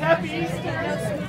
Happy Easter.